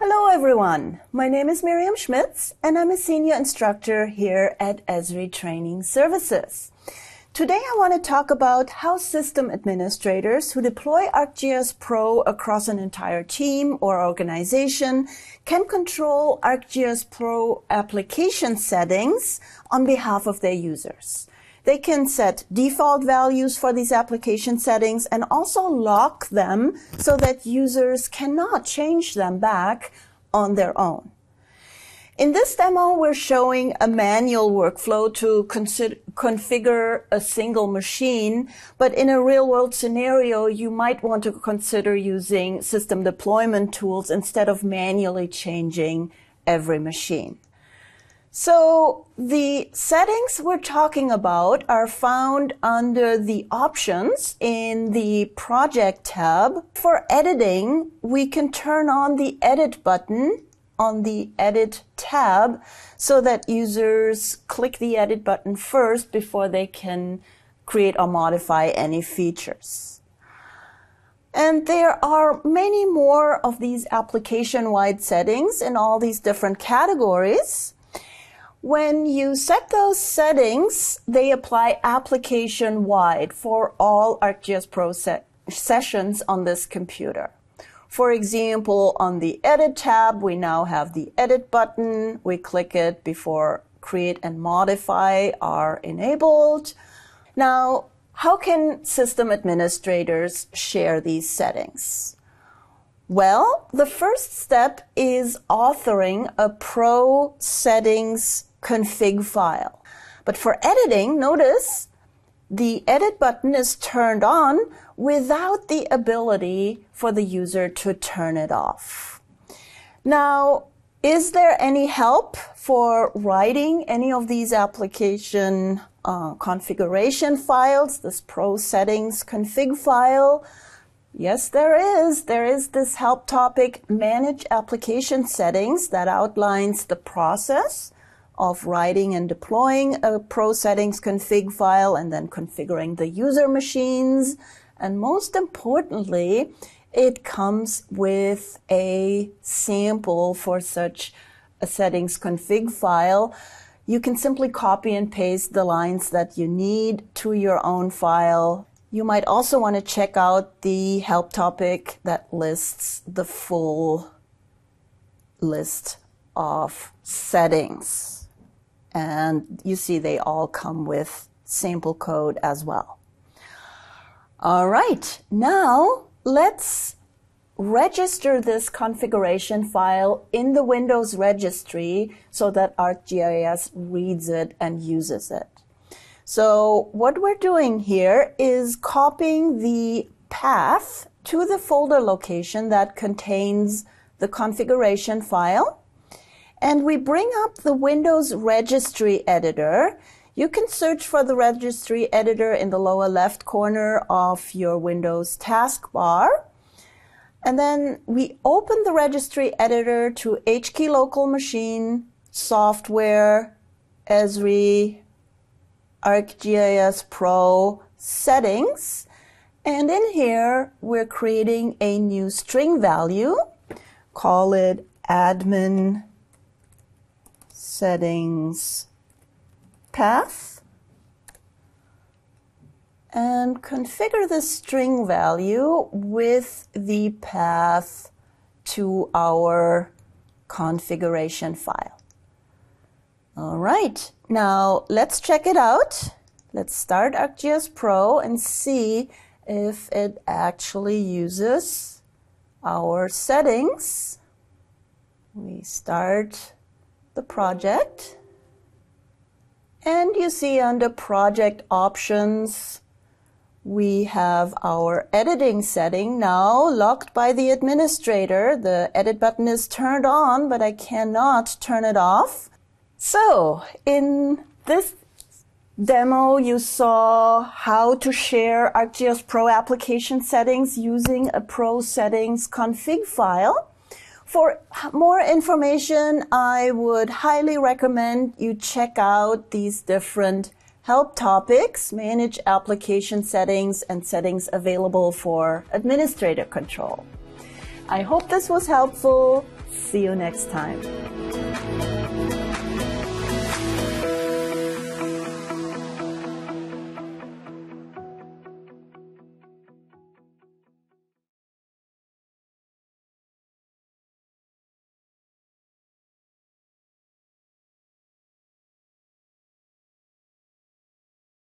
Hello everyone. My name is Miriam Schmitz and I'm a senior instructor here at Esri Training Services. Today I want to talk about how system administrators who deploy ArcGIS Pro across an entire team or organization can control ArcGIS Pro application settings on behalf of their users. They can set default values for these application settings and also lock them so that users cannot change them back on their own. In this demo, we're showing a manual workflow to configure a single machine, but in a real world scenario, you might want to consider using system deployment tools instead of manually changing every machine. So the settings we're talking about are found under the options in the project tab. For editing, we can turn on the edit button on the edit tab so that users click the edit button first before they can create or modify any features. And there are many more of these application wide settings in all these different categories. When you set those settings, they apply application wide for all ArcGIS Pro sessions on this computer. For example, on the Edit tab, we now have the Edit button. We click it before Create and Modify are enabled. Now, how can system administrators share these settings? Well, the first step is authoring a Pro settings config file. But for editing, notice the edit button is turned on without the ability for the user to turn it off. Now, is there any help for writing any of these application uh, configuration files, this pro settings config file? Yes, there is. There is this help topic, manage application settings that outlines the process of writing and deploying a pro settings config file and then configuring the user machines. And most importantly, it comes with a sample for such a settings config file. You can simply copy and paste the lines that you need to your own file. You might also want to check out the help topic that lists the full list of settings. And you see they all come with sample code as well. All right, now let's register this configuration file in the Windows registry so that ArcGIS reads it and uses it. So what we're doing here is copying the path to the folder location that contains the configuration file and we bring up the Windows Registry Editor. You can search for the Registry Editor in the lower left corner of your Windows taskbar. And then we open the Registry Editor to HKey Local Machine, Software, Esri, ArcGIS Pro, Settings. And in here, we're creating a new string value. Call it admin settings path and configure the string value with the path to our configuration file. All right, now let's check it out. Let's start ArcGIS Pro and see if it actually uses our settings. We start the project. And you see under project options, we have our editing setting now locked by the administrator. The edit button is turned on, but I cannot turn it off. So in this demo, you saw how to share ArcGIS Pro application settings using a Pro settings config file. For more information, I would highly recommend you check out these different help topics, manage application settings, and settings available for administrator control. I hope this was helpful. See you next time.